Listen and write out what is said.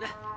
来